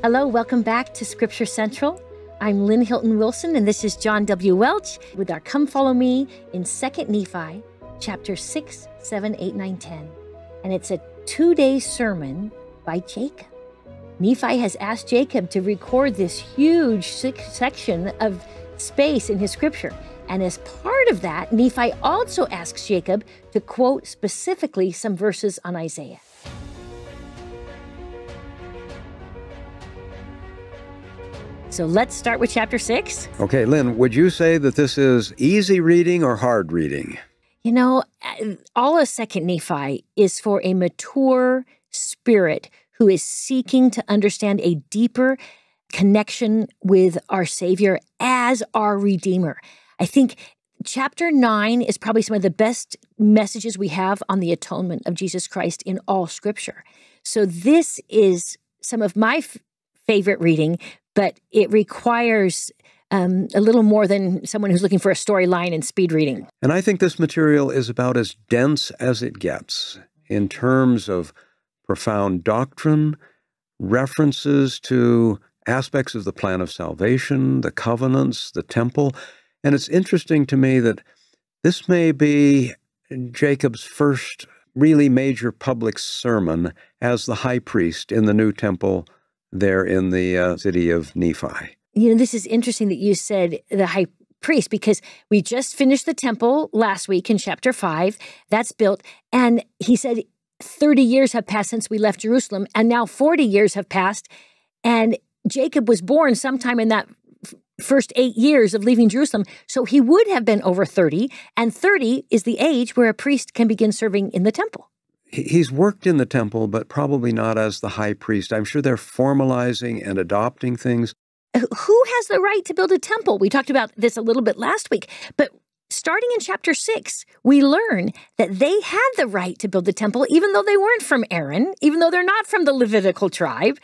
Hello, welcome back to Scripture Central. I'm Lynne Hilton Wilson, and this is John W. Welch with our Come Follow Me in 2nd Nephi, chapter 6, 7, 8, 9, 10. And it's a two day sermon by Jacob. Nephi has asked Jacob to record this huge section of space in his scripture. And as part of that, Nephi also asks Jacob to quote specifically some verses on Isaiah. So let's start with chapter six. Okay, Lynne, would you say that this is easy reading or hard reading? You know, uh, all of Second Nephi is for a mature spirit who is seeking to understand a deeper connection with our Savior as our Redeemer. I think chapter nine is probably some of the best messages we have on the atonement of Jesus Christ in all scripture. So, this is some of my favorite reading, but it requires um, a little more than someone who's looking for a storyline and speed reading. And I think this material is about as dense as it gets in terms of profound doctrine, references to aspects of the plan of salvation, the covenants, the temple. And it's interesting to me that this may be Jacob's first really major public sermon as the high priest in the new temple there in the uh, city of Nephi. You know, this is interesting that you said the high priest because we just finished the temple last week in chapter 5 that's built and he said 30 years have passed since we left Jerusalem and now 40 years have passed and Jacob was born sometime in that first eight years of leaving Jerusalem. So he would have been over 30, and 30 is the age where a priest can begin serving in the temple. He's worked in the temple, but probably not as the high priest. I'm sure they're formalizing and adopting things. Uh, who has the right to build a temple? We talked about this a little bit last week, but starting in chapter 6, we learn that they had the right to build the temple, even though they weren't from Aaron, even though they're not from the Levitical tribe,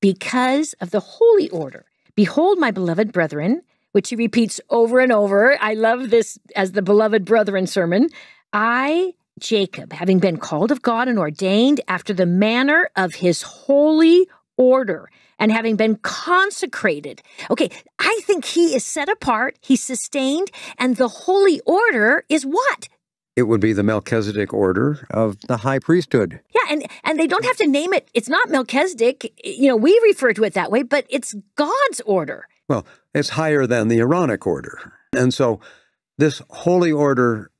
because of the holy order Behold, my beloved brethren, which he repeats over and over. I love this as the beloved brethren sermon. I, Jacob, having been called of God and ordained after the manner of his holy order, and having been consecrated. Okay, I think he is set apart, he's sustained, and the holy order is what? It would be the Melchizedek order of the high priesthood. Yeah, and and they don't have to name it. It's not Melchizedek. You know, we refer to it that way, but it's God's order. Well, it's higher than the Aaronic order. And so this holy order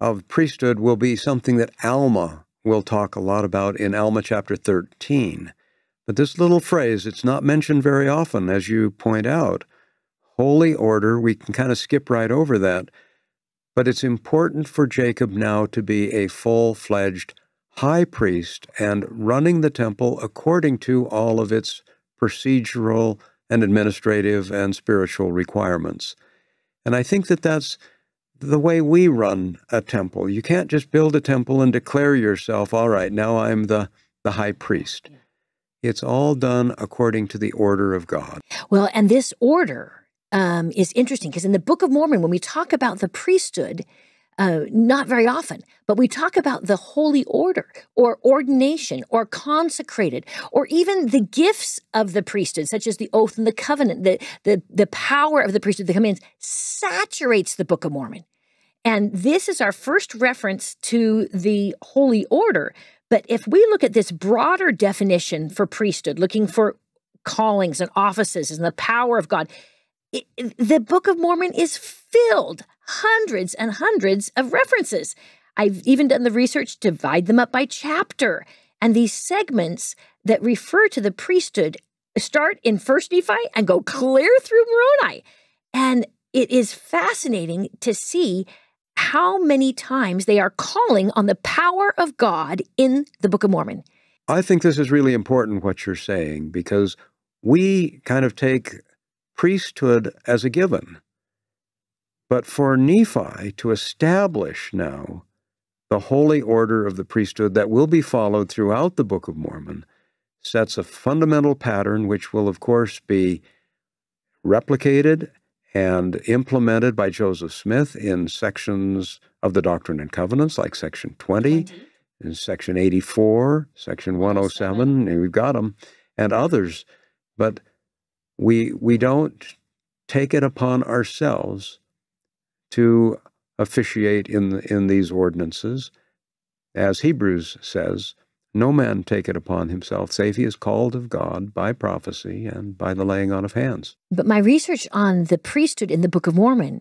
of priesthood will be something that Alma will talk a lot about in Alma chapter 13. But this little phrase, it's not mentioned very often, as you point out. Holy order, we can kind of skip right over that. But it's important for Jacob now to be a full fledged high priest and running the temple according to all of its procedural and administrative and spiritual requirements. And I think that that's the way we run a temple. You can't just build a temple and declare yourself, all right, now I'm the, the high priest. It's all done according to the order of God. Well, and this order um, is interesting because in the Book of Mormon, when we talk about the priesthood, uh, not very often, but we talk about the holy order or ordination or consecrated or even the gifts of the priesthood, such as the oath and the covenant, the, the, the power of the priesthood that comes saturates the Book of Mormon. And this is our first reference to the holy order. But if we look at this broader definition for priesthood, looking for callings and offices and the power of God, the Book of Mormon is filled hundreds and hundreds of references. I've even done the research to divide them up by chapter. And these segments that refer to the priesthood start in First Nephi and go clear through Moroni. And it is fascinating to see how many times they are calling on the power of God in the Book of Mormon. I think this is really important what you're saying because we kind of take priesthood as a given. But for Nephi to establish now the holy order of the priesthood that will be followed throughout the Book of Mormon sets a fundamental pattern which will, of course, be replicated and implemented by Joseph Smith in sections of the Doctrine and Covenants, like section 20, 20. and section 84, section 107, and we've got them, and others but we we don't take it upon ourselves to officiate in in these ordinances, as Hebrews says. No man take it upon himself, save he is called of God by prophecy and by the laying on of hands. But my research on the priesthood in the Book of Mormon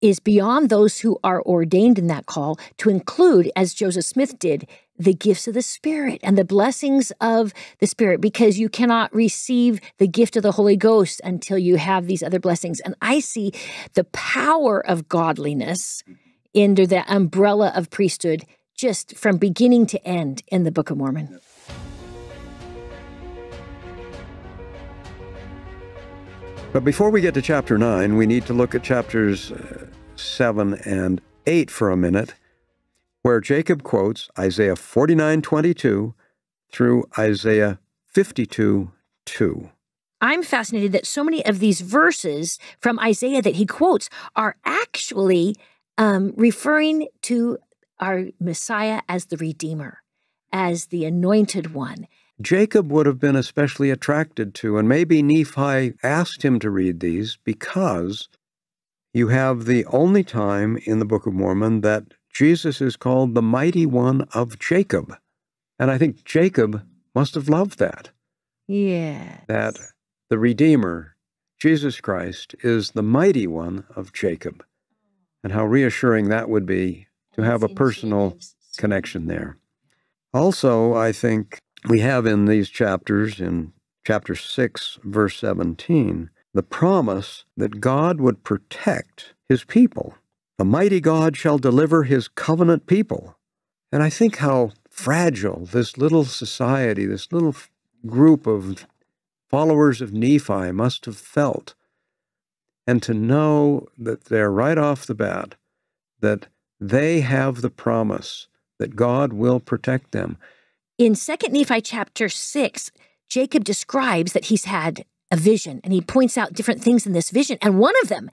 is beyond those who are ordained in that call to include, as Joseph Smith did, the gifts of the Spirit and the blessings of the Spirit, because you cannot receive the gift of the Holy Ghost until you have these other blessings. And I see the power of godliness mm-hmm. under the umbrella of priesthood just from beginning to end in the Book of Mormon. But before we get to chapter 9, we need to look at chapters uh, 7 and 8 for a minute, where Jacob quotes Isaiah 49 22 through Isaiah 52 2. I'm fascinated that so many of these verses from Isaiah that he quotes are actually um, referring to our Messiah as the Redeemer, as the anointed one. Jacob would have been especially attracted to, and maybe Nephi asked him to read these because you have the only time in the Book of Mormon that Jesus is called the mighty one of Jacob. And I think Jacob must have loved that. Yeah. That the Redeemer, Jesus Christ, is the mighty one of Jacob. And how reassuring that would be to have a personal connection there. Also, I think we have in these chapters, in chapter 6, verse 17, the promise that God would protect his people. The mighty God shall deliver his covenant people. And I think how fragile this little society, this little group of followers of Nephi must have felt. And to know that they're right off the bat, that they have the promise that God will protect them. In 2 Nephi chapter 6, Jacob describes that he's had a vision and he points out different things in this vision. And one of them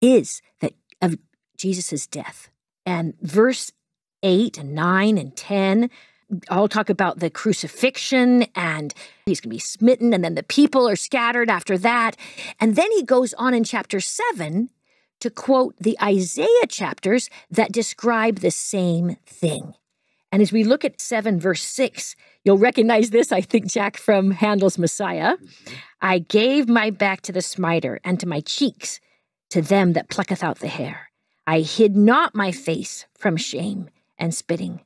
is that of Jesus' death. And verse 8 and 9 and 10 all talk about the crucifixion and he's going to be smitten and then the people are scattered after that. And then he goes on in chapter 7 to quote the Isaiah chapters that describe the same thing. And as we look at 7, verse 6, you'll recognize this, I think, Jack, from Handel's Messiah. Mm-hmm. I gave my back to the smiter, and to my cheeks to them that plucketh out the hair. I hid not my face from shame and spitting.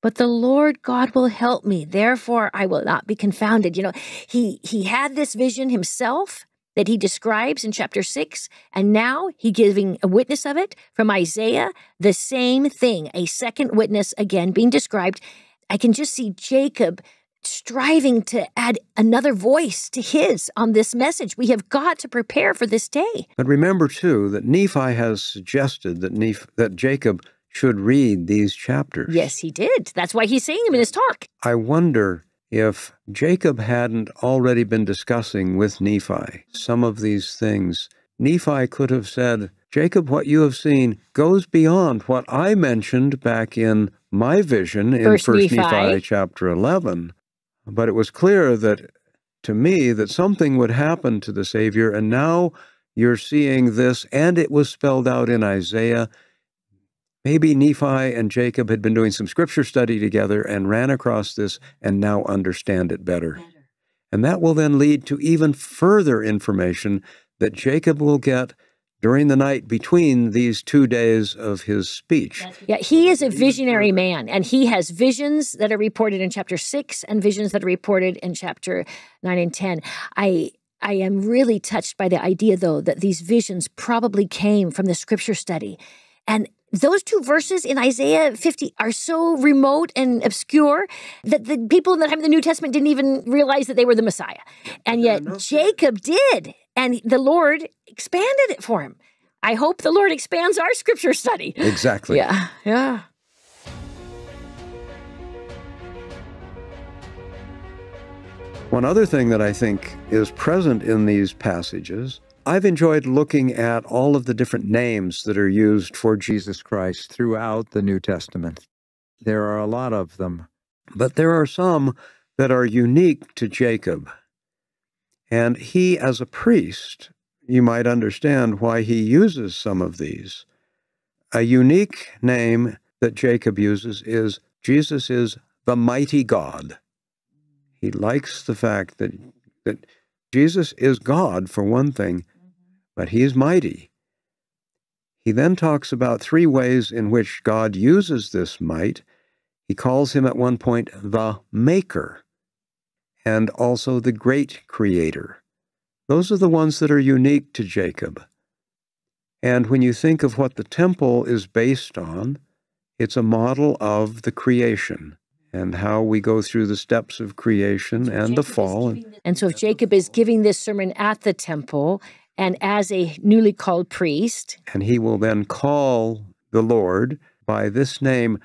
But the Lord God will help me, therefore I will not be confounded. You know, he he had this vision himself that he describes in chapter 6 and now he giving a witness of it from Isaiah the same thing a second witness again being described I can just see Jacob striving to add another voice to his on this message. We have got to prepare for this day. But remember too that Nephi has suggested that Nephi, that Jacob should read these chapters. Yes, he did. That's why he's saying them in his talk. I wonder if Jacob hadn't already been discussing with Nephi some of these things, Nephi could have said, Jacob, what you have seen goes beyond what I mentioned back in my vision in First, First Nephi. Nephi chapter 11. But it was clear that to me that something would happen to the Savior, and now you're seeing this, and it was spelled out in Isaiah Maybe Nephi and Jacob had been doing some scripture study together and ran across this and now understand it better. better. And that will then lead to even further information that Jacob will get during the night between these two days of his speech. Yeah, he is a visionary man, and he has visions that are reported in chapter six and visions that are reported in chapter nine and ten. I I am really touched by the idea, though, that these visions probably came from the scripture study. And those two verses in Isaiah 50 are so remote and obscure that the people in the time of the New Testament didn't even realize that they were the Messiah. And yet Jacob did, and the Lord expanded it for him. I hope the Lord expands our scripture study. Exactly. Yeah, yeah. One other thing that I think is present in these passages I've enjoyed looking at all of the different names that are used for Jesus Christ throughout the New Testament. There are a lot of them, but there are some that are unique to Jacob. And he, as a priest, you might understand why he uses some of these. A unique name that Jacob uses is Jesus is the mighty God. He likes the fact that, that Jesus is God, for one thing, but he is mighty. He then talks about three ways in which God uses this might. He calls him at one point the Maker and also the Great Creator. Those are the ones that are unique to Jacob. And when you think of what the temple is based on, it's a model of the creation and how we go through the steps of creation and the fall. And so, if Jacob is giving this sermon at the temple and as a newly called priest, and he will then call the Lord by this name,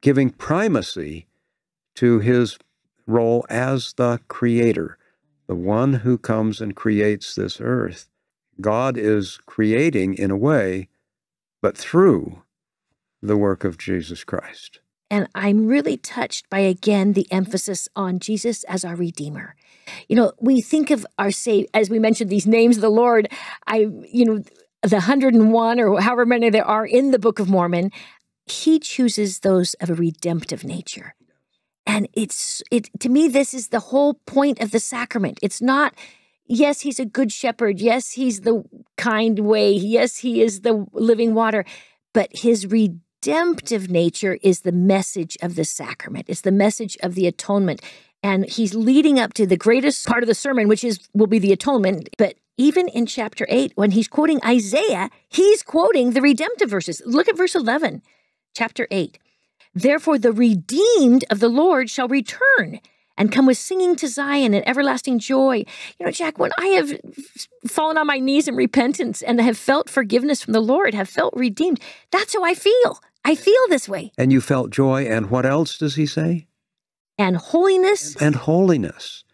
giving primacy to his role as the creator the one who comes and creates this earth. God is creating in a way, but through the work of Jesus Christ. And I'm really touched by, again, the emphasis on Jesus as our Redeemer. You know, we think of our Savior, as we mentioned, these names of the Lord. I, you know, the 101 or however many there are in the Book of Mormon, he chooses those of a redemptive nature. And it's it to me this is the whole point of the sacrament. It's not yes, he's a good shepherd. Yes, he's the kind way. Yes, he is the living water. But his redemptive nature is the message of the sacrament. It's the message of the atonement. And he's leading up to the greatest part of the sermon, which is will be the atonement. But even in chapter 8, when he's quoting Isaiah, he's quoting the redemptive verses. Look at verse 11, chapter 8. Therefore, the redeemed of the Lord shall return and come with singing to Zion and everlasting joy. You know, Jack, when I have fallen on my knees in repentance and have felt forgiveness from the Lord, have felt redeemed, that's how I feel. I feel this way. And you felt joy. And what else does he say? And holiness. And holiness.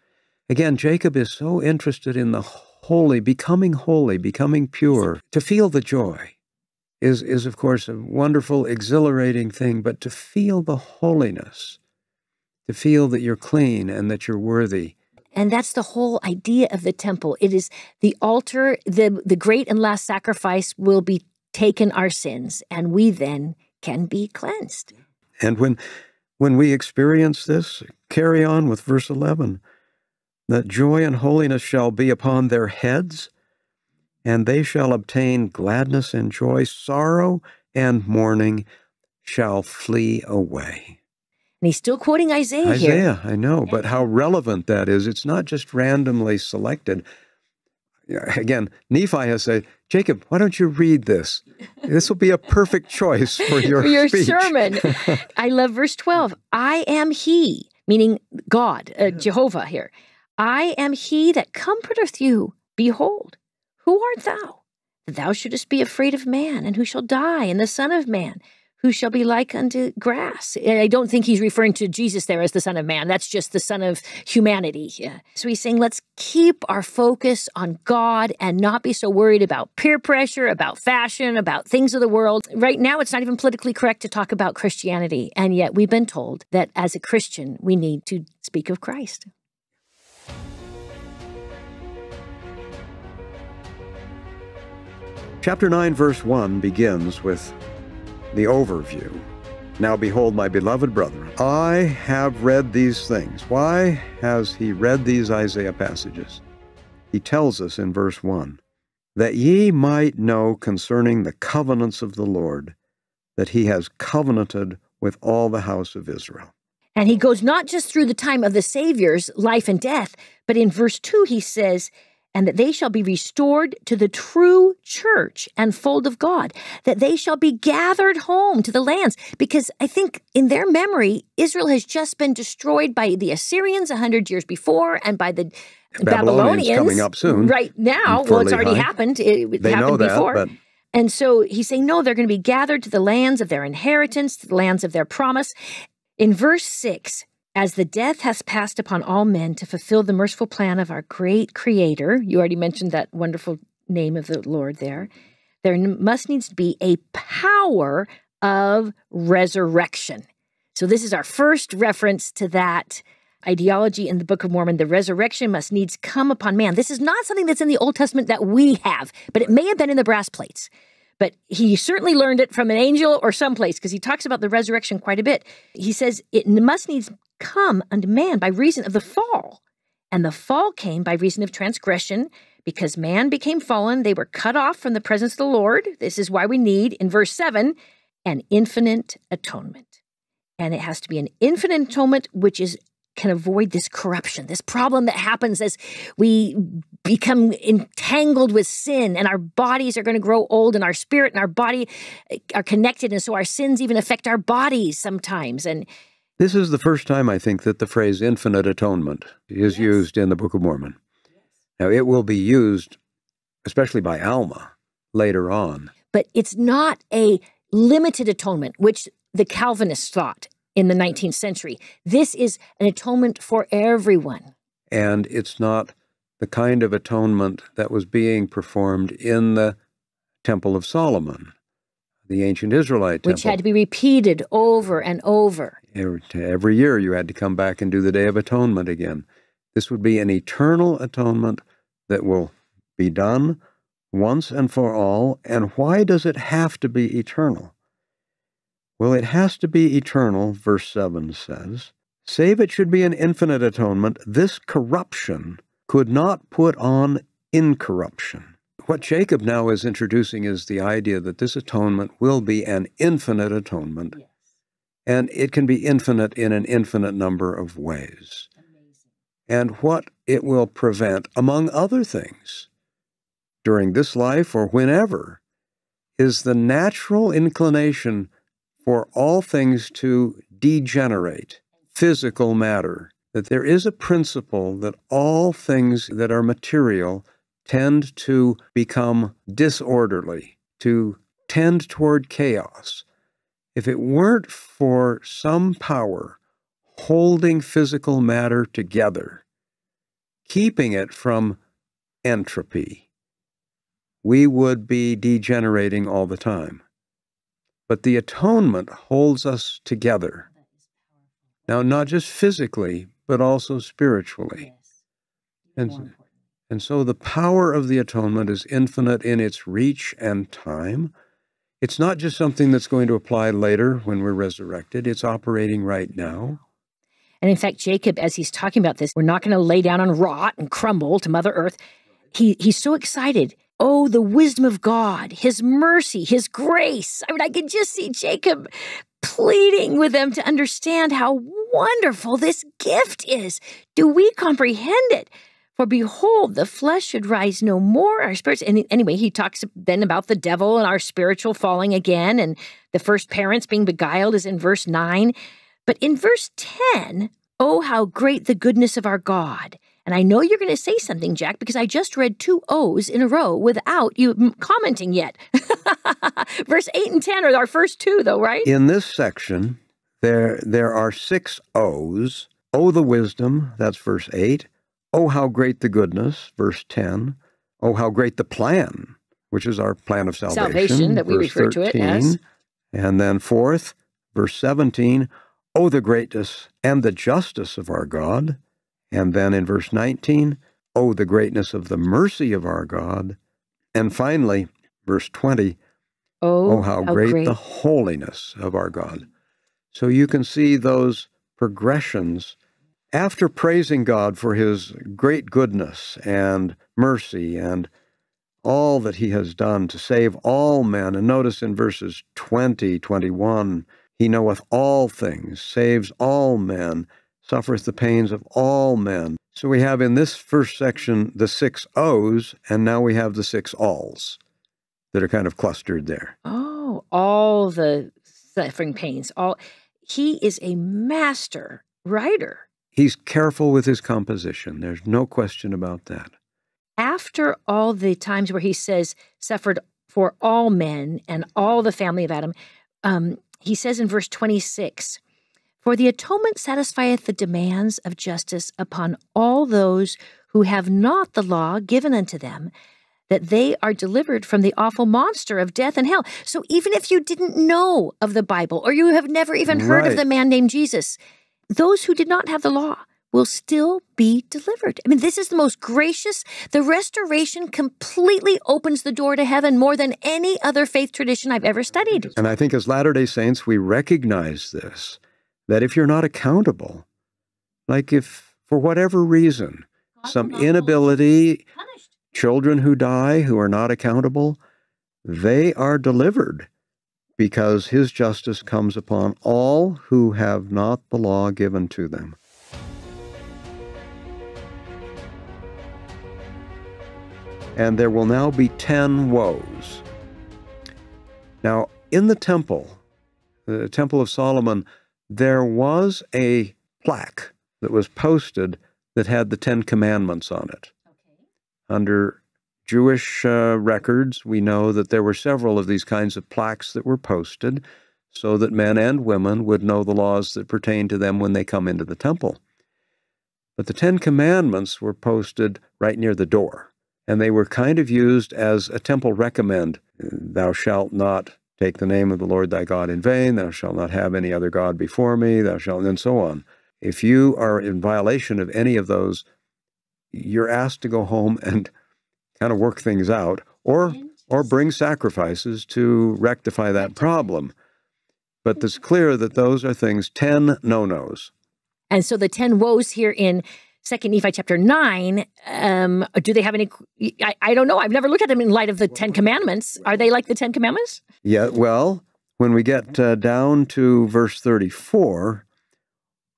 Again, Jacob is so interested in the holy, becoming holy, becoming pure, to feel the joy is, is of course, a wonderful, exhilarating thing, but to feel the holiness, to feel that you're clean and that you're worthy. And that's the whole idea of the temple. It is the altar, the, the great and last sacrifice will be taken our sins, and we then can be cleansed. And when when we experience this, carry on with verse 11 that joy and holiness shall be upon their heads and they shall obtain gladness and joy, sorrow and mourning shall flee away. And he's still quoting Isaiah, Isaiah, here. I know, but how relevant that is. It's not just randomly selected. Again, Nephi has said, Jacob, why don't you read this? This will be a perfect choice for your, for your speech. sermon. I love verse 12. I am he, meaning God, uh, Jehovah here. I am he that comforteth you. Behold, who art thou? That thou shouldest be afraid of man, and who shall die, and the Son of Man, who shall be like unto grass. I don't think he's referring to Jesus there as the Son of Man. That's just the Son of humanity. So he's saying, let's keep our focus on God and not be so worried about peer pressure, about fashion, about things of the world. Right now, it's not even politically correct to talk about Christianity. And yet, we've been told that as a Christian, we need to speak of Christ. Chapter 9, verse 1 begins with the overview. Now, behold, my beloved brethren, I have read these things. Why has he read these Isaiah passages? He tells us in verse 1 that ye might know concerning the covenants of the Lord, that he has covenanted with all the house of Israel. And he goes not just through the time of the Savior's life and death, but in verse 2 he says, and that they shall be restored to the true church and fold of God, that they shall be gathered home to the lands. Because I think in their memory, Israel has just been destroyed by the Assyrians a hundred years before and by the Babylonians, Babylonians coming up soon. Right now, well, it's already happened. It, they happened know that, before. But... And so he's saying, no, they're going to be gathered to the lands of their inheritance, to the lands of their promise. In verse 6, as the death has passed upon all men to fulfill the merciful plan of our great Creator, you already mentioned that wonderful name of the Lord there, there must needs be a power of resurrection. So, this is our first reference to that ideology in the Book of Mormon, the resurrection must needs come upon man. This is not something that's in the Old Testament that we have, but it may have been in the brass plates. But he certainly learned it from an angel or someplace because he talks about the resurrection quite a bit. He says it must needs come unto man by reason of the fall. And the fall came by reason of transgression, because man became fallen. They were cut off from the presence of the Lord. This is why we need, in verse 7, an infinite atonement. And it has to be an infinite atonement, which is can avoid this corruption, this problem that happens as we become entangled with sin and our bodies are going to grow old and our spirit and our body uh, are connected. And so our sins even affect our bodies sometimes. And this is the first time I think that the phrase infinite atonement is yes. used in the Book of Mormon. Yes. Now, it will be used, especially by Alma, later on. But it's not a limited atonement, which the Calvinists thought in the 19th century. This is an atonement for everyone. And it's not the kind of atonement that was being performed in the Temple of Solomon, the ancient Israelite Which temple. had to be repeated over and over. Every, every year you had to come back and do the Day of Atonement again. This would be an eternal atonement that will be done once and for all. And why does it have to be eternal? Well, it has to be eternal, verse 7 says. Save it should be an infinite atonement, this corruption could not put on incorruption. What Jacob now is introducing is the idea that this atonement will be an infinite atonement, yes. and it can be infinite in an infinite number of ways. Amazing. And what it will prevent, among other things, during this life or whenever, is the natural inclination for all things to degenerate, physical matter, that there is a principle that all things that are material tend to become disorderly, to tend toward chaos. If it weren't for some power holding physical matter together, keeping it from entropy, we would be degenerating all the time. But the atonement holds us together. Now, not just physically, but also spiritually. And, and so the power of the atonement is infinite in its reach and time. It's not just something that's going to apply later when we're resurrected, it's operating right now. And in fact, Jacob, as he's talking about this, we're not going to lay down and rot and crumble to Mother Earth. He, he's so excited Oh, the wisdom of God, His mercy, His grace. I mean, I could just see Jacob pleading with them to understand how wonderful this gift is. Do we comprehend it? For behold, the flesh should rise no more, our spirits. And anyway, he talks then about the devil and our spiritual falling again, and the first parents being beguiled is in verse 9. But in verse 10, oh, how great the goodness of our God and I know you're going to say something, Jack, because I just read two O's in a row without you commenting yet. Verse 8 and 10 are our first two, though, right? In this section, there, there are six O's. Oh, the wisdom, that's verse 8. Oh, how great the goodness, verse 10. Oh, how great the plan, which is our plan of salvation. Salvation, that we refer 13. to it as. And then fourth, verse 17. Oh, the greatness and the justice of our God. And then in verse 19, oh, the greatness of the mercy of our God. And finally, verse 20, oh, oh how, how great, great the holiness of our God. So you can see those progressions. After praising God for his great goodness and mercy and all that he has done to save all men, and notice in verses 20, 21, he knoweth all things, saves all men, suffereth the pains of all men. So we have in this first section the six O's, and now we have the six alls that are kind of clustered there. Oh, all the suffering pains. All he is a master writer. He's careful with his composition. There's no question about that. After all the times where he says suffered for all men and all the family of Adam, um, he says in verse 26 for the atonement satisfieth the demands of justice upon all those who have not the law given unto them, that they are delivered from the awful monster of death and hell. So even if you didn't know of the Bible or you have never even heard right. of the man named Jesus, those who did not have the law will still be delivered. I mean, this is the most gracious. The restoration completely opens the door to heaven more than any other faith tradition I've ever studied. And I think as Latter day Saints, we recognize this that if you're not accountable, like if for whatever reason, some inability, children who die who are not accountable, they are delivered because his justice comes upon all who have not the law given to them. And there will now be ten woes. Now, in the temple, the Temple of Solomon, there was a plaque that was posted that had the Ten Commandments on it. Okay. Under Jewish uh, records, we know that there were several of these kinds of plaques that were posted so that men and women would know the laws that pertain to them when they come into the temple. But the Ten Commandments were posted right near the door, and they were kind of used as a temple recommend. Thou shalt not take the name of the Lord thy God in vain, thou shalt not have any other God before me, thou shalt, and so on. If you are in violation of any of those, you're asked to go home and kind of work things out or or bring sacrifices to rectify that problem. But it's clear that those are things 10 no-nos. And so the 10 woes here in Second Nephi chapter 9, um, do they have any I, I don't know. I've never looked at them in light of the 10 commandments. Are they like the 10 commandments? Yeah, well, when we get uh, down to verse 34,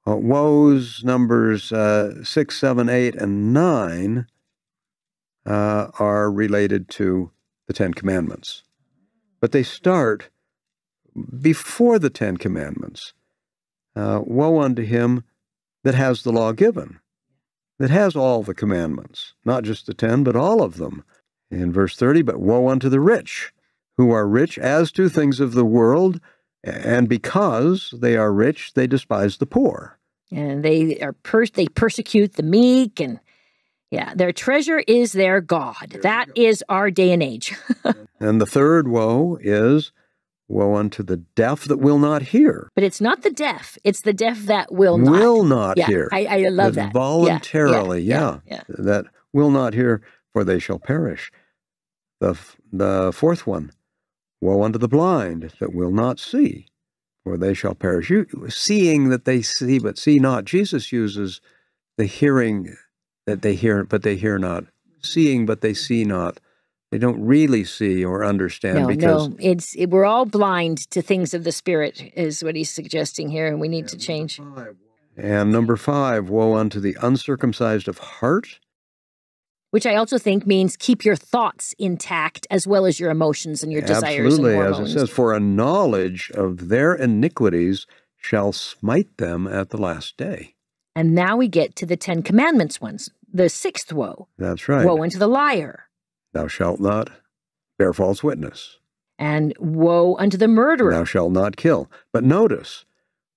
uh, woes numbers uh, 6, 7, 8, and 9 uh, are related to the Ten Commandments. But they start before the Ten Commandments. Uh, woe unto him that has the law given, that has all the commandments, not just the ten, but all of them. In verse 30, but woe unto the rich, who are rich as to things of the world, and because they are rich, they despise the poor. And they are per- they persecute the meek and yeah, their treasure is their God. That is our day and age. and the third woe is woe unto the deaf that will not hear. But it's not the deaf; it's the deaf that will not. Will not yeah, hear. I, I love that. Voluntarily, yeah, yeah, yeah, That will not hear, for they shall perish. The the fourth one, woe unto the blind that will not see, for they shall perish. You seeing that they see but see not. Jesus uses the hearing that they hear, but they hear not, seeing, but they see not. They don't really see or understand no, because no, it's it, we're all blind to things of the spirit, is what he's suggesting here, and we need to change. And number five, woe unto the uncircumcised of heart. Which I also think means keep your thoughts intact as well as your emotions and your desires. Absolutely, as it says, for a knowledge of their iniquities shall smite them at the last day. And now we get to the Ten Commandments ones, the sixth woe. That's right. Woe unto the liar. Thou shalt not bear false witness. And woe unto the murderer. Thou shalt not kill. But notice,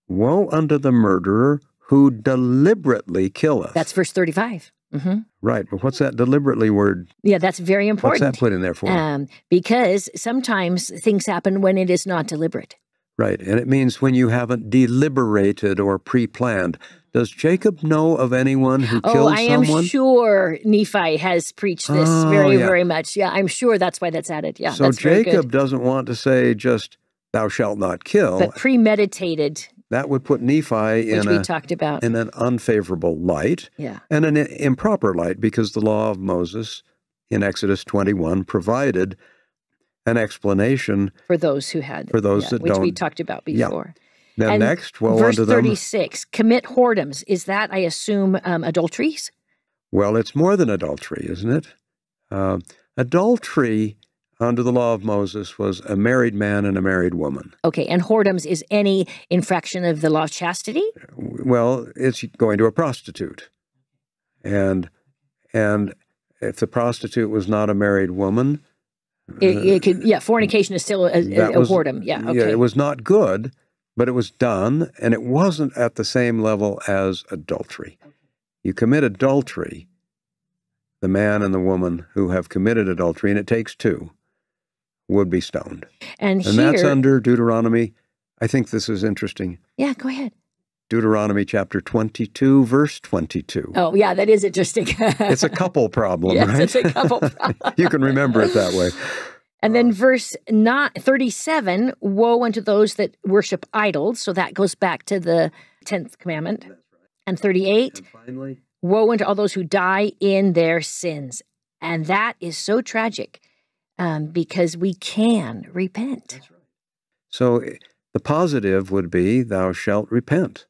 woe unto the murderer who deliberately killeth. That's verse 35. Mm-hmm. Right, but what's that deliberately word? Yeah, that's very important. What's that put in there for? Um, because sometimes things happen when it is not deliberate. Right, and it means when you haven't deliberated or pre planned. Does Jacob know of anyone who oh, killed I someone? am sure Nephi has preached this oh, very, yeah. very much. Yeah, I'm sure that's why that's added. Yeah. So Jacob doesn't want to say just "thou shalt not kill," but premeditated. That would put Nephi in we a, talked about in an unfavorable light, yeah, and an improper light because the law of Moses in Exodus 21 provided an explanation for those who had for those yeah, that which don't. we talked about before. Yeah. Then and next, well, verse unto them. 36, commit whoredoms. Is that, I assume, um, adulteries? Well, it's more than adultery, isn't it? Uh, adultery under the law of Moses was a married man and a married woman. Okay, and whoredoms is any infraction of the law of chastity? Well, it's going to a prostitute. And and if the prostitute was not a married woman, it, it could yeah, fornication is still a, a, a was, whoredom. Yeah, okay. Yeah, it was not good, but it was done, and it wasn't at the same level as adultery. You commit adultery, the man and the woman who have committed adultery, and it takes two, would be stoned. And, and here, that's under Deuteronomy. I think this is interesting. Yeah, go ahead. Deuteronomy chapter 22, verse 22. Oh, yeah, that is interesting. it's a couple problem, yes, right? It's a couple problem. you can remember it that way. And then verse not 37 Woe unto those that worship idols. So that goes back to the 10th commandment. And 38 And finally, Woe unto all those who die in their sins. And that is so tragic um, because we can repent. so eh, the positive would be, Thou shalt repent.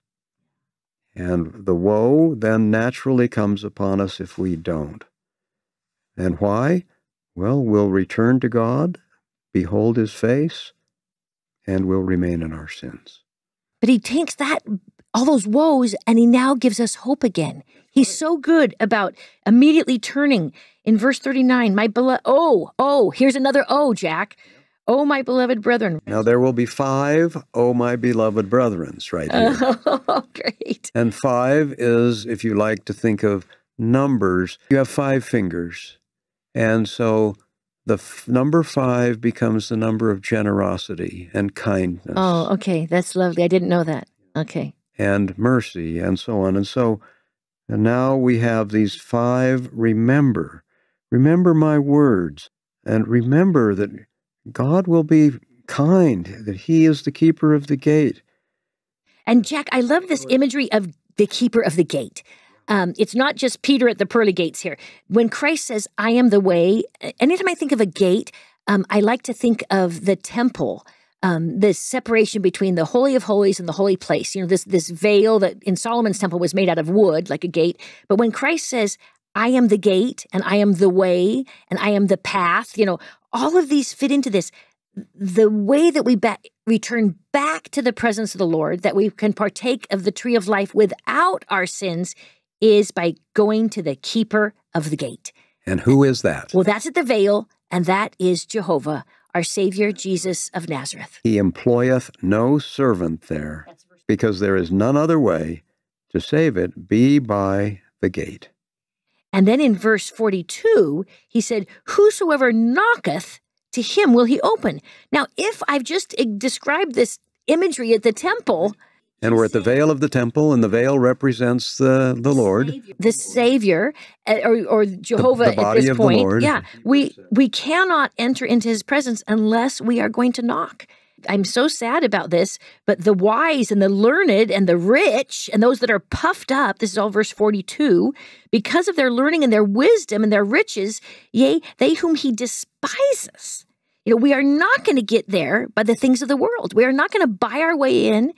And the woe then naturally comes upon us if we don't. And why? Well, we'll return to God, behold his face, and we'll remain in our sins. But he takes that, all those woes, and he now gives us hope again. He's so good about immediately turning in verse 39, my beloved, oh, oh, here's another oh, Jack. Oh, my beloved brethren. Now there will be five, oh my beloved brethrens, right here. Oh, great. And five is, if you like to think of numbers, you have five fingers. And so the f- number five becomes the number of generosity and kindness Oh, okay. That's lovely. I didn't know that. Okay. and mercy and so on. And so and now we have these five remember. Remember my words and remember that God will be kind, that He is the keeper of the gate. And Jack, I love this imagery of the keeper of the gate. Um, it's not just Peter at the pearly gates here. When Christ says, I am the way, anytime I think of a gate, um, I like to think of the temple. Um, this separation between the holy of holies and the holy place. You know, this this veil that in Solomon's temple was made out of wood, like a gate. But when Christ says, "I am the gate, and I am the way, and I am the path," you know, all of these fit into this. The way that we return back to the presence of the Lord, that we can partake of the tree of life without our sins, is by going to the keeper of the gate. And who is that? Well, that's at the veil, and that is Jehovah, our Savior, Jesus of Nazareth. He employeth no servant there, because there is none other way to save it be by the gate. And then in verse 42, he said, Whosoever knocketh, to him will he open. Now, if I've just described this imagery at the temple, And we're at the veil of the temple, and the veil represents the, the Lord. the Savior eh, or, or Jehovah at body this of the point, Lord. yeah, we we cannot enter into His presence unless we are going to knock. I'm so sad about this, but the wise and the learned and the rich and those that are puffed up, this is all verse 42, because of their learning and their wisdom and their riches, yea, they whom he despises. You know, we are not going to get there by the things of the world. We are not going to buy our way in.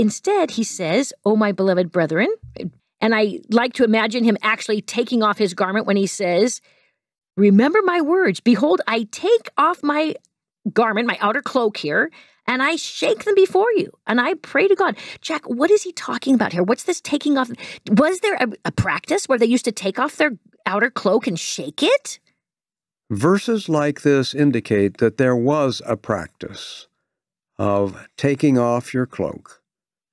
Instead, he says, Oh, my beloved brethren. And I like to imagine him actually taking off his garment when he says, Remember my words. Behold, I take off my garment, my outer cloak here, and I shake them before you. And I pray to God. Jack, what is he talking about here? What's this taking off? Was there a, a practice where they used to take off their outer cloak and shake it? Verses like this indicate that there was a practice of taking off your cloak.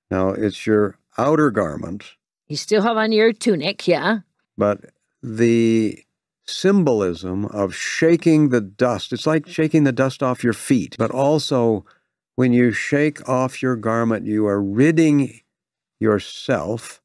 Now, it's your outer garment, You still have on your tunic, yeah? but the symbolism of shaking the dust, it's like shaking the dust off your feet, but also when you shake off your garment, you are ridding yourself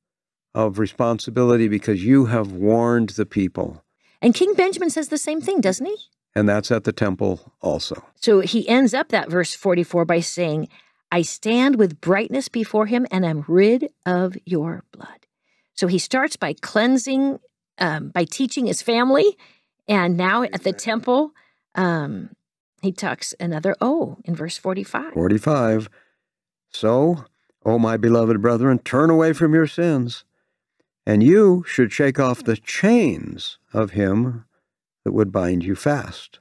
of responsibility because you have warned the people. And King Benjamin says the same thing, doesn't he? And that's at the temple also. So he ends up that verse 44 by saying, I stand with brightness before him and am rid of your blood. So he starts by cleansing, um, by teaching his family. And now at the temple, um, he talks another O in verse 45. 45. So, O my beloved brethren, turn away from your sins, and you should shake off the chains of him that would bind you fast.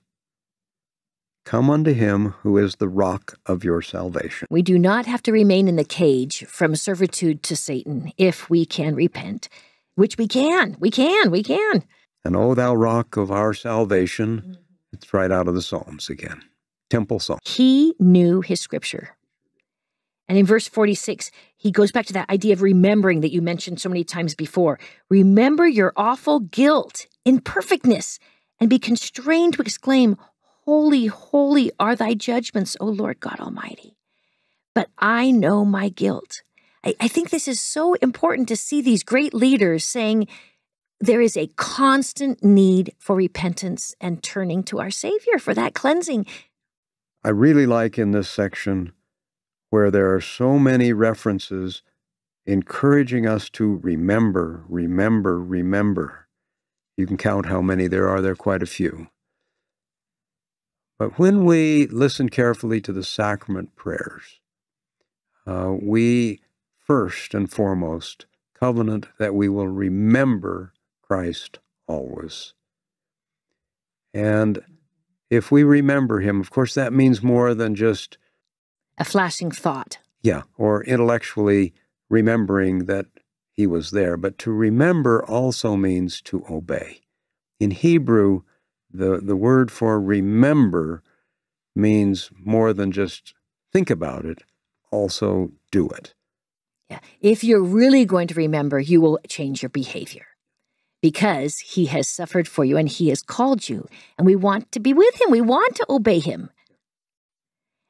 Come unto him who is the rock of your salvation. We do not have to remain in the cage from servitude to Satan if we can repent, which we can. We can. We can. And O thou rock of our salvation, mm-hmm. it's right out of the Psalms again. Temple Psalm. He knew his scripture. And in verse 46, he goes back to that idea of remembering that you mentioned so many times before. Remember your awful guilt in perfectness and be constrained to exclaim, Holy, holy are thy judgments, O Lord God Almighty. But I know my guilt. I, I think this is so important to see these great leaders saying there is a constant need for repentance and turning to our Savior for that cleansing. I really like in this section where there are so many references encouraging us to remember, remember, remember. You can count how many there are, there are quite a few. But when we listen carefully to the sacrament prayers, uh, we first and foremost covenant that we will remember Christ always. And if we remember him, of course, that means more than just a flashing thought. Yeah, or intellectually remembering that he was there. But to remember also means to obey. In Hebrew, the, the word for remember means more than just think about it, also do it. Yeah. If you're really going to remember, you will change your behavior because he has suffered for you and he has called you. And we want to be with him, we want to obey him.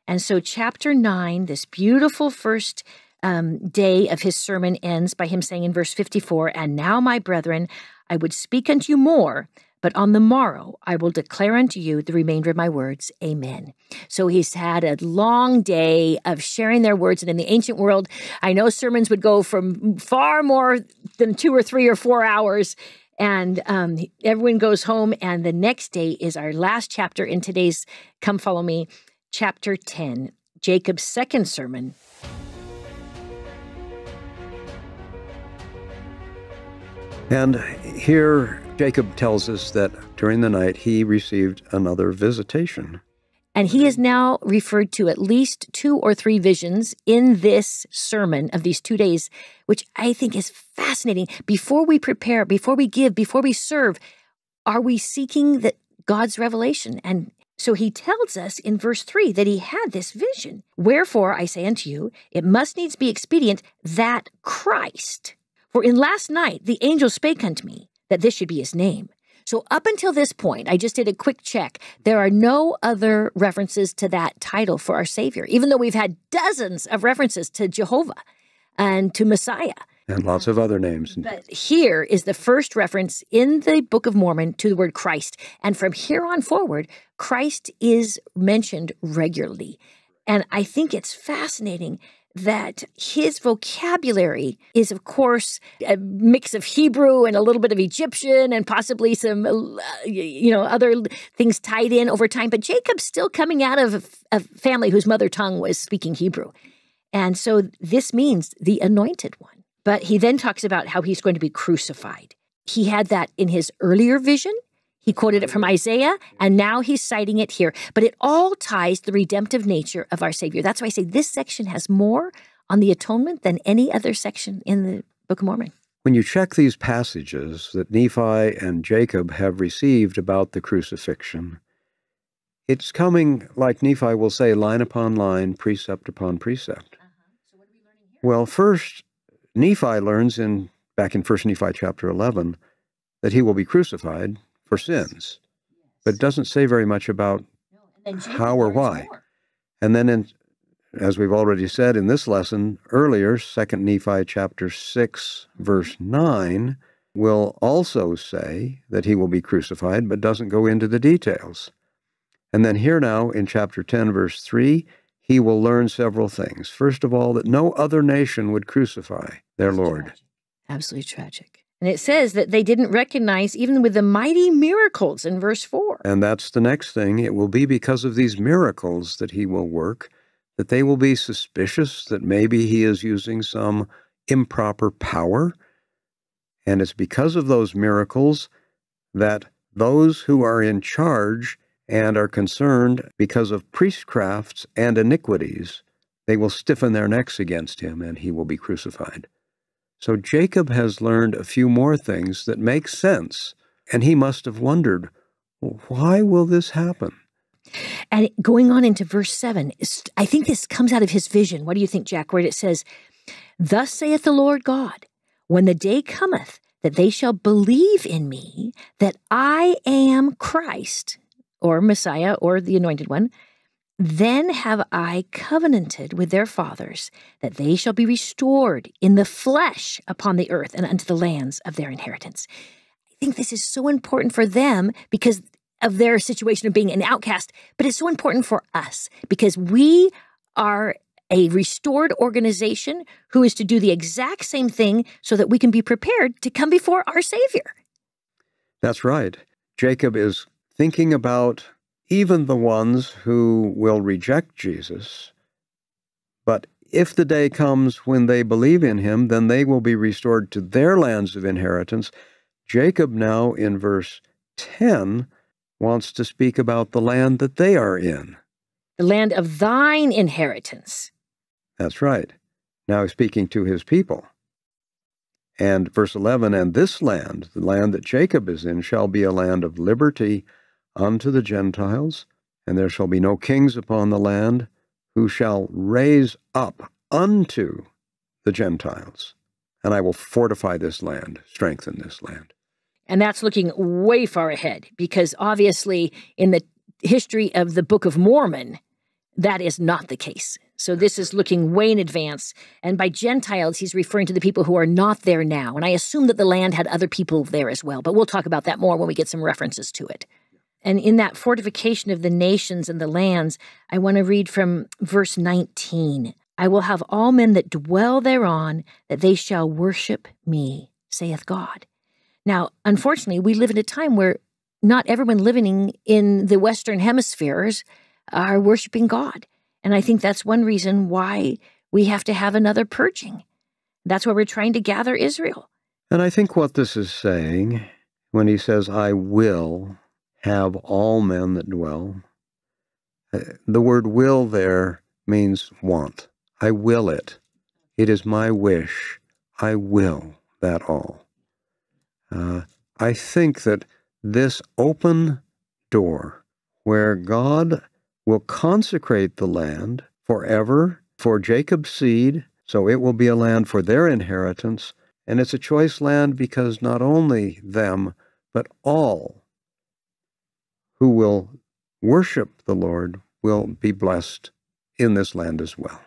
And so, chapter 9, this beautiful first um, day of his sermon ends by him saying in verse 54 And now, my brethren, I would speak unto you more, but on the morrow I will declare unto you the remainder of my words. Amen. So he's had a long day of sharing their words. And in the ancient world, I know sermons would go from far more than two or three or four hours. And um, everyone goes home. And the next day is our last chapter in today's Come Follow Me, chapter 10, Jacob's second sermon. And here Jacob tells us that during the night he received another visitation. And he is now referred to at least two or three visions in this sermon of these two days, which I think is fascinating. Before we prepare, before we give, before we serve, are we seeking that God's revelation? And so he tells us in verse 3 that he had this vision. Wherefore I say unto you, it must needs be expedient that Christ, for in last night the angel spake unto me that this should be his name. So, up until this point, I just did a quick check. There are no other references to that title for our Savior, even though we've had dozens of references to Jehovah and to Messiah. And lots of other names. But here is the first reference in the Book of Mormon to the word Christ. And from here on forward, Christ is mentioned regularly. And I think it's fascinating that his vocabulary is, of course, a mix of Hebrew and a little bit of Egyptian and possibly some, uh, you know, other things tied in over time. But Jacob's still coming out of a family whose mother tongue was speaking Hebrew. And so this means the anointed one. But he then talks about how he's going to be crucified. He had that in his earlier vision. He quoted it from Isaiah, and now he's citing it here. But it all ties the redemptive nature of our Savior. That's why I say this section has more on the atonement than any other section in the Book of Mormon. When you check these passages that Nephi and Jacob have received about the crucifixion, it's coming, like Nephi will say, line upon line, precept upon precept. Uh-huh. So what are we learning here? Well, first, Nephi learns in back in 1 Nephi chapter 11 that he will be crucified for sins. But it doesn't say very much about how or why. And then, in, as we've already said in this lesson earlier, 2 Nephi chapter 6, verse 9, will also say that he will be crucified, but doesn't go into the details. And then here now in chapter 10, verse 3, he will learn several things. First of all, that no other nation would crucify their Lord. Absolutely tragic. And it says that they didn't recognize even with the mighty miracles in verse 4. And that's the next thing. It will be because of these miracles that he will work that they will be suspicious that maybe he is using some improper power. And it's because of those miracles that those who are in charge and are concerned because of priestcrafts and iniquities, they will stiffen their necks against him and he will be crucified. So Jacob has learned a few more things that make sense, and he must have wondered, why will this happen? And going on into verse 7, I think this comes out of his vision. What do you think, Jack? Where it says, Thus saith the Lord God, when the day cometh that they shall believe in me, that I am Christ, or Messiah, or the anointed one, Then have I covenanted with their fathers that they shall be restored in the flesh upon the earth and unto the lands of their inheritance. I think this is so important for them because of their situation of being an outcast, but it's so important for us because we are a restored organization who is to do the exact same thing so that we can be prepared to come before our Savior. That's right. Jacob is thinking about even the ones who will reject Jesus. But if the day comes when they believe in him, then they will be restored to their lands of inheritance. Jacob, now in verse 10, wants to speak about the land that they are in. The land of thine inheritance. That's right. Now he's speaking to his people. And verse 11, and this land, the land that Jacob is in, shall be a land of liberty unto the Gentiles, and there shall be no kings upon the land who shall raise up unto the Gentiles. And I will fortify this land, strengthen this land. And that's looking way far ahead because obviously, in the history of the Book of Mormon, that is not the case. So this is looking way in advance. And by Gentiles, he's referring to the people who are not there now. And I assume that the land had other people there as well, but we'll talk about that more when we get some references to it. And in that fortification of the nations and the lands, I want to read from verse 19. I will have all men that dwell thereon, that they shall worship me, saith God. Now, unfortunately, we live in a time where not everyone living in the Western hemispheres are worshiping God. And I think that's one reason why we have to have another purging. That's why we're trying to gather Israel. And I think what this is saying when he says, I will have all men that dwell. Uh, the word will there means want. I will it. It is my wish. I will that all. Uh, I think that this open door where God will consecrate the land forever for Jacob's seed, so it will be a land for their inheritance, and it's a choice land because not only them, but all who will worship the Lord will be blessed in this land as well.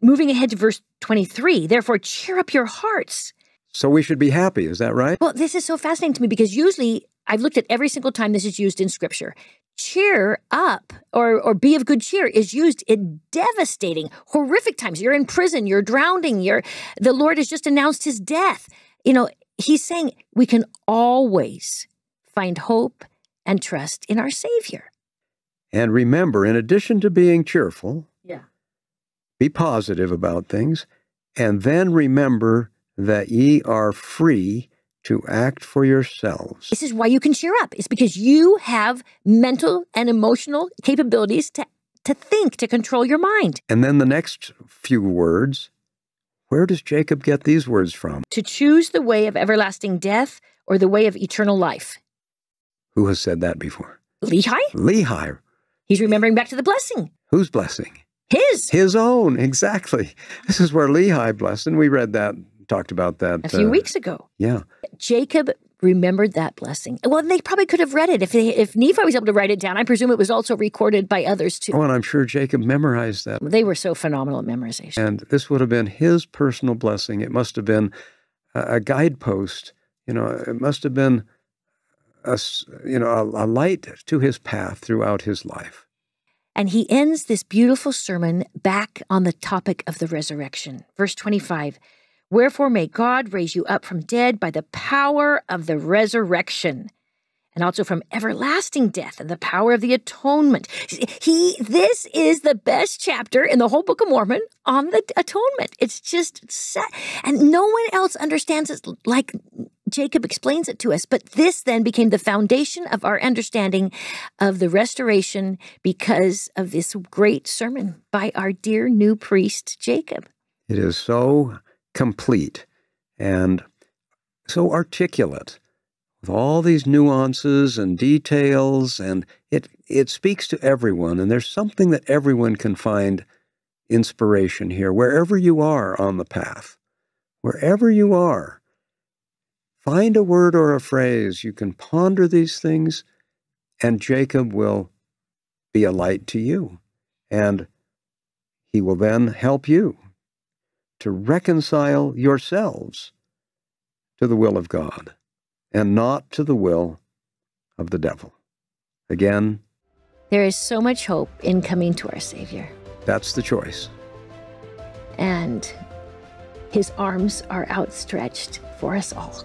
Moving ahead to verse 23, therefore cheer up your hearts. So we should be happy, is that right? Well, this is so fascinating to me because usually I've looked at every single time this is used in scripture. Cheer up or, or be of good cheer is used in devastating, horrific times. You're in prison, you're drowning, you're the Lord has just announced his death. You know, he's saying we can always find hope and trust in our Savior. And remember, in addition to being cheerful, yeah. be positive about things, and then remember that ye are free to act for yourselves. This is why you can cheer up. It's because you have mental and emotional capabilities to, to think, to control your mind. And then the next few words, where does Jacob get these words from? To choose the way of everlasting death or the way of eternal life. Who has said that before? Lehi? Lehi. He's remembering back to the blessing. Whose blessing? His. His own, exactly. This is where Lehi blessed, and we read that, talked about that a few uh, weeks ago. Yeah. Jacob remembered that blessing. Well, they probably could have read it if they, if Nephi was able to write it down. I presume it was also recorded by others too. Oh, and I'm sure Jacob memorized that. They were so phenomenal at memorization. And this would have been his personal blessing. It must have been a, a guidepost. You know, it must have been a, you know, a, a light to his path throughout his life. And he ends this beautiful sermon back on the topic of the resurrection. Verse 25 Wherefore may God raise you up from dead by the power of the resurrection, and also from everlasting death and the power of the atonement. He this is the best chapter in the whole Book of Mormon on the atonement. It's just set, and no one else understands it like Jacob explains it to us. But this then became the foundation of our understanding of the restoration because of this great sermon by our dear new priest, Jacob. It is so complete and so articulate with all these nuances and details, and it, it speaks to everyone. And there's something that everyone can find inspiration here, wherever you are on the path, wherever you are. Find a word or a phrase. You can ponder these things, and Jacob will be a light to you. And he will then help you to reconcile yourselves to the will of God and not to the will of the devil. Again, there is so much hope in coming to our Savior. That's the choice. And his arms are outstretched for us all.